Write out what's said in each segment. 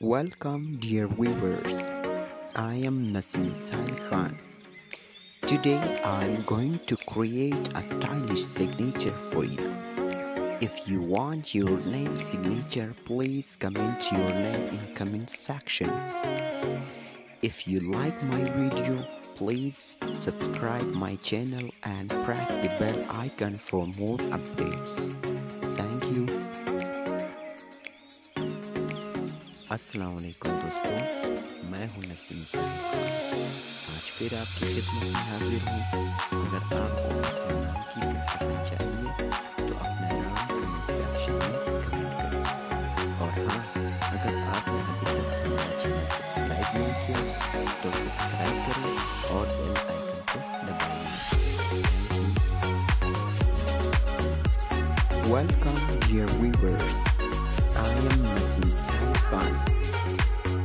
Welcome, dear viewers. I am Naseem Sahel Khan. Today I'm going to create a stylish signature for you. If you want your name signature, please comment your name in comment section. If you like my video, please subscribe my channel and press the bell icon for more updates. Thank you. अस्सलाम वालेकुम दोस्तों, मैं हूँ नसीम साहिब आज फिर आपकी खिदमत में हाजिर हूँ। अगर आपको अपने नाम की दस्तखत चाहिए तो अपना नाम कमेंट सेक्शन में कमेंट करें। और हाँ अगर आपने अभी तक हमारा चैनल सब्सक्राइब नहीं किया तो सब्सक्राइब करें और बेल आइकन को दबाइए Welcome, dear viewers. I am Nasim Khan.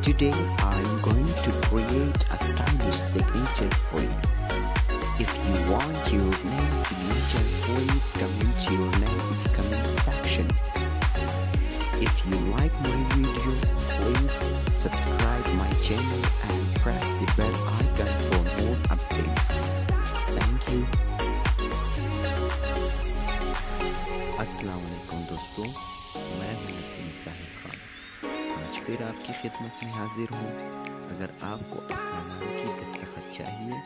Today I am going to create a stylish signature for you. If you want your name signature, please comment your name in comment section. If you like my video, please subscribe my channel and press the bell icon for more updates. Thank you. अस्सलाम वालेकुम दोस्तों मैं नसीम साहिब खान। आज फिर आपकी खिदमत में हाजिर हूँ। अगर आपको अपना नाम की दस्तखत चाहिए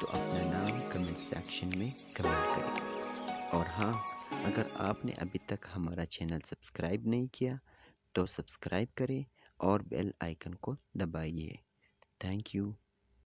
तो अपना नाम कमेंट सेक्शन में कमेंट करें। और हाँ अगर आपने अभी तक हमारा चैनल सब्सक्राइब नहीं किया तो सब्सक्राइब करें और बेल आइकन को दबाइए। Thank you